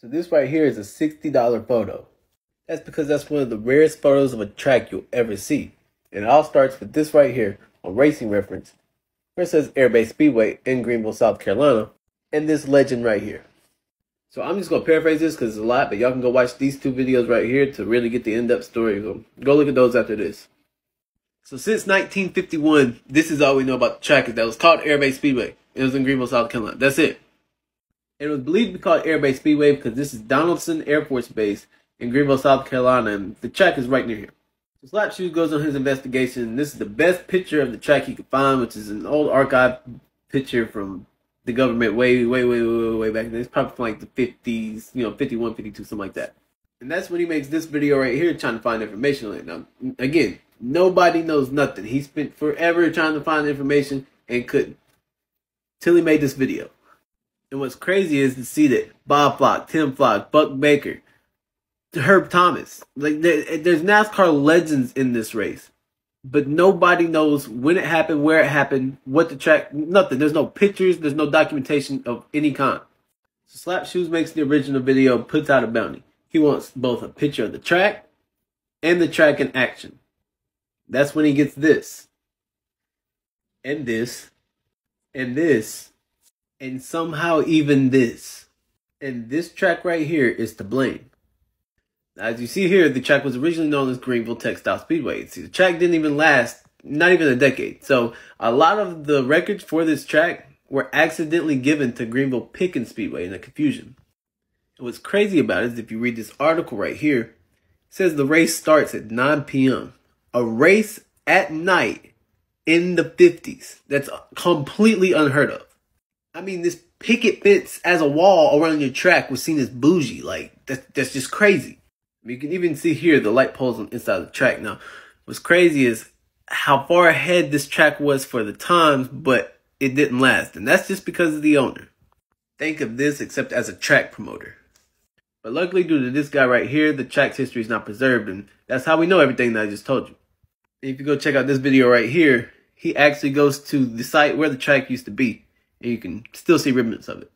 So this right here is a $60 photo. That's because that's one of the rarest photos of a track you'll ever see. And it all starts with this right here on Racing Reference, where it says Air Base Speedway in Greenville, South Carolina, and this legend right here. So I'm just gonna paraphrase this because it's a lot, but y'all can go watch these two videos right here to really get the in-depth story. Go, go look at those after this. So since 1951, this is all we know about the track. That was called Air Base Speedway. It was in Greenville, South Carolina. That's it. It was believed to be called Air Base Speedway because this is Donaldson Air Force Base in Greenville, South Carolina, and the track is right near here. So S1apsh0es goes on his investigation. This is the best picture of the track he could find, which is an old archive picture from the government way, way, way, way, way back then. It's probably from like the 50s, you know, 51, 52, something like that. And that's when he makes this video right here trying to find information on it. Now, again, nobody knows nothing. He spent forever trying to find information and couldn't. Till he made this video. And what's crazy is to see that Bob Flock, Tim Flock, Buck Baker, Herb Thomas, like there's NASCAR legends in this race, but nobody knows when it happened, where it happened, what the track, nothing. There's no pictures, there's no documentation of any kind. So S1apsh0es makes the original video, puts out a bounty. He wants both a picture of the track and the track in action. That's when he gets this, and this, and this and somehow even this. And this track right here is to blame. As you see here, the track was originally known as Greenville Textile Speedway. See, the track didn't even last, not even a decade. So a lot of the records for this track were accidentally given to Greenville Pickens Speedway in a confusion. And what's crazy about it is if you read this article right here, it says the race starts at 9 p.m. A race at night in the 50s. That's completely unheard of. I mean, this picket fence as a wall around your track was seen as bougie. Like, that's, that's just crazy. You can even see here the light poles on inside the track. Now, what's crazy is how far ahead this track was for the times, but it didn't last. And that's just because of the owner. Think of this except as a track promoter. But luckily, due to this guy right here, the track's history is not preserved. And that's how we know everything that I just told you. If you go check out this video right here, he actually goes to the site where the track used to be and you can still see remnants of it.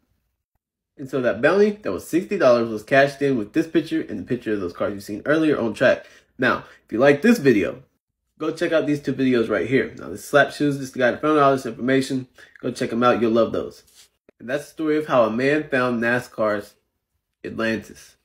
And so that bounty that was $60 was cashed in with this picture and the picture of those cars you've seen earlier on track. Now, if you like this video, go check out these two videos right here. Now, this S1apsh0es, this guy that found all this information. Go check them out. You'll love those. And that's the story of how a man found NASCAR's Atlantis.